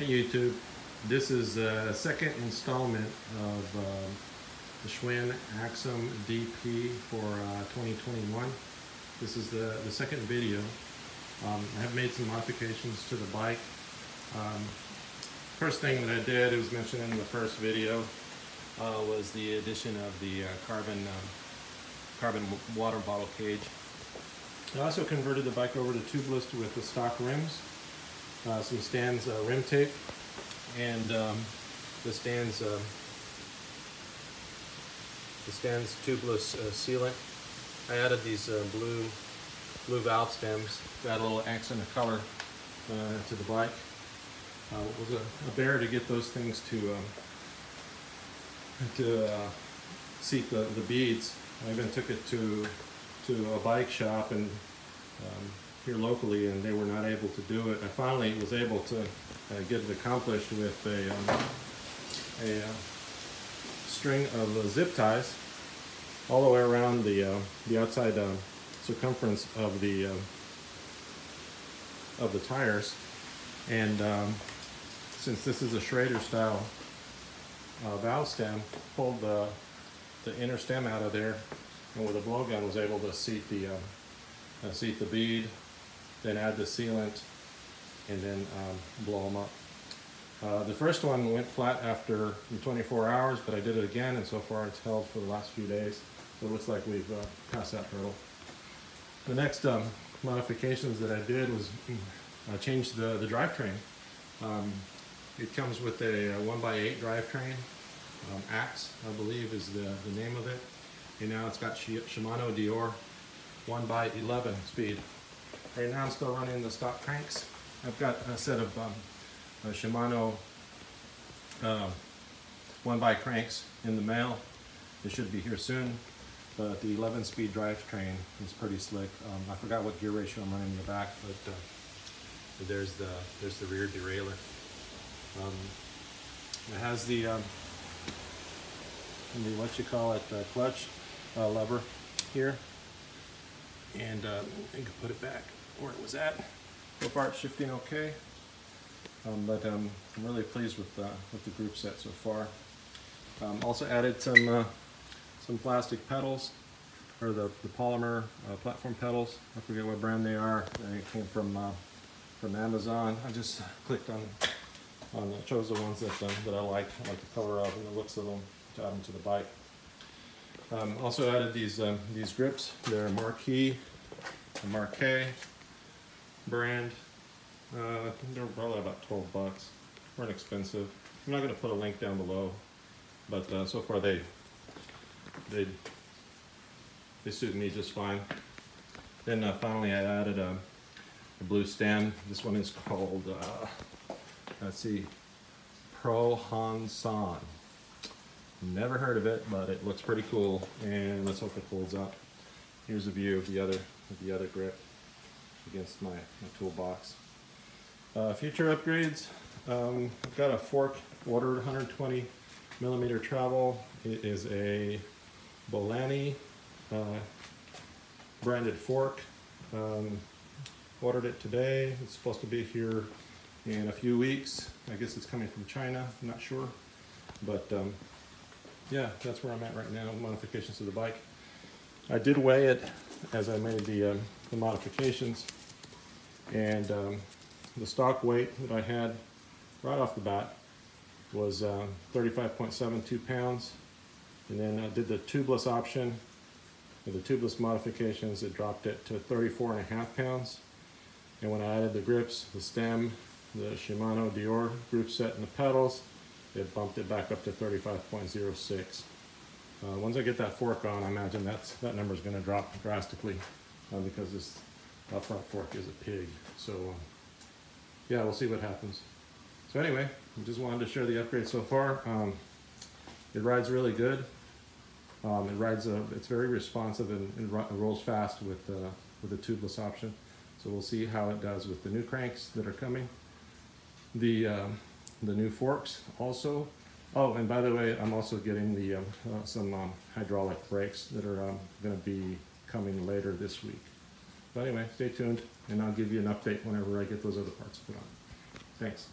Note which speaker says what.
Speaker 1: Hey YouTube, this is a second installment of um, the Schwinn Axum DP for uh, 2021. This is the, the second video. Um, I have made some modifications to the bike. Um, first thing that I did, it was mentioned in the first video, uh, was the addition of the uh, carbon, um, carbon water bottle cage. I also converted the bike over to tubeless with the stock rims uh, some Stan's uh, rim tape, and um, the Stan's uh, the Stan's tubeless uh, sealant. I added these uh, blue blue valve stems, got a little accent of color uh, to the bike. it was a, a, bear to get those things to um, to seat the, the beads. I even took it to to a bike shop and um, here locally and they were not able to do it. I finally was able to uh, get it accomplished with a, um, a uh, string of uh, zip ties all the way around the, uh, the outside uh, circumference of the, uh, of the tires. And um, since this is a Schrader style valve stem, pulled the, the inner stem out of there and with a blowgun was able to seat the, seat the bead then add the sealant, and then um, blow them up. Uh, the first one went flat after 24 hours, but I did it again, and so far it's held for the last few days. So it looks like we've uh, passed that hurdle. The next um, modifications that I did was I uh, changed the, the drivetrain. Um, it comes with a, a 1x8 drivetrain. Um, Axe, I believe, is the, the name of it. And now it's got Shimano Deore 1x11 speed. Right now I'm still running the stock cranks. I've got a set of um, Shimano uh, one by cranks in the mail. They should be here soon. But the 11 speed drivetrain is pretty slick. Um, I forgot what gear ratio I'm running in the back, but uh, there's the there's the rear derailleur. Um, it has the um, the what you call it clutch uh, lever here, and uh, you can put it back where it was at. So far it's shifting okay, um, but um, I'm really pleased with, uh, with the group set so far. Um, also added some, uh, some plastic pedals, or the, the polymer uh, platform pedals. I forget what brand they are. They came from, uh, from Amazon. I just clicked on, on chose the ones that, um, that I like. I like the color of and the looks of them to add them to the bike. Um, also added these um, these grips. They're Marquis, Marquet, brand. Uh, they're probably about 12 bucks. Weren't expensive. I'm not going to put a link down below, but uh, so far they they they suit me just fine. Then uh, finally I added a, a, blue stem. This one is called uh, let's see, Pro Han San. Never heard of it, but it looks pretty cool, and let's hope it holds up. Here's a view of the other of the other grip against my, my toolbox. Uh, future upgrades, um, I've got a fork ordered 120 millimeter travel. It is a Bolany uh, branded fork. Um, ordered it today. It's supposed to be here in a few weeks. I guess it's coming from China, I'm not sure. But um, yeah, that's where I'm at right now, modifications to the bike. I did weigh it as I made the, um, the modifications. And um, the stock weight that I had right off the bat was uh, 35.72 pounds. And then I did the tubeless option. With the tubeless modifications, it dropped it to 34 and a half pounds. And when I added the grips, the stem, the Shimano Deore group set and the pedals, it bumped it back up to 35.06. Uh, once I get that fork on, I imagine that's, that number is going to drop drastically uh, because this uh, front fork is a pig. So uh, yeah, we'll see what happens. So anyway, I just wanted to share the upgrade so far. Um, it rides really good. Um, it rides, uh, it's very responsive and, and rolls fast with, uh, with the tubeless option. So we'll see how it does with the new cranks that are coming. The, um, the new forks also Oh, and by the way, I'm also getting the um, uh, some um, hydraulic brakes that are um, going to be coming later this week. But anyway, stay tuned, and I'll give you an update whenever I get those other parts put on. Thanks.